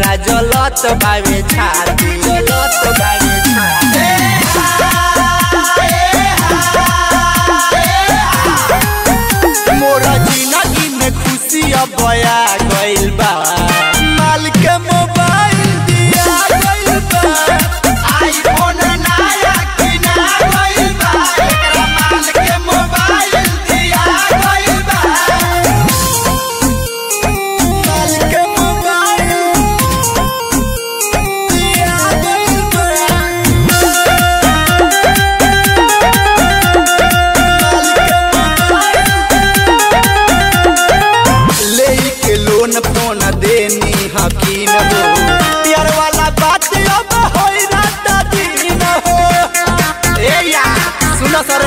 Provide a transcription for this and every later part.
ओकरा जलत बावे छाती। जलत बावे छाती। मोरा ज़िंदगी में खुशी अब बया गइल बा। सर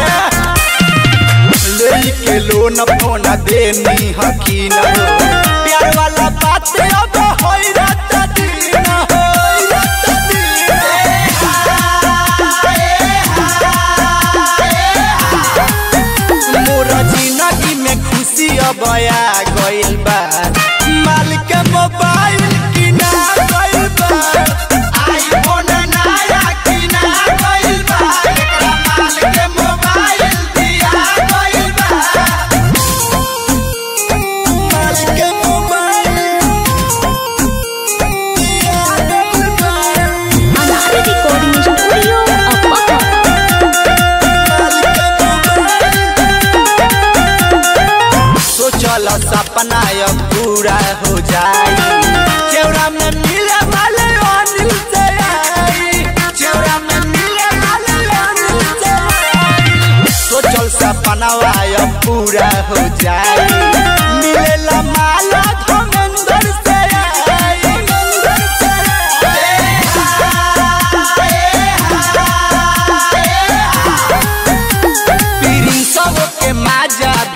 ले के लोन फ़ोन देनी हकीन सोचल सपना अब पूरा हो जाए चौरा में मिले वाले अनिल से आई चौरा में मिले वाले अनिल से आई सोचल सपना अब पूरा हो जाई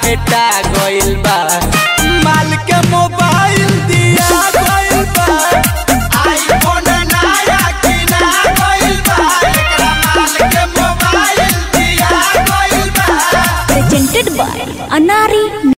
भेटा गइल बा।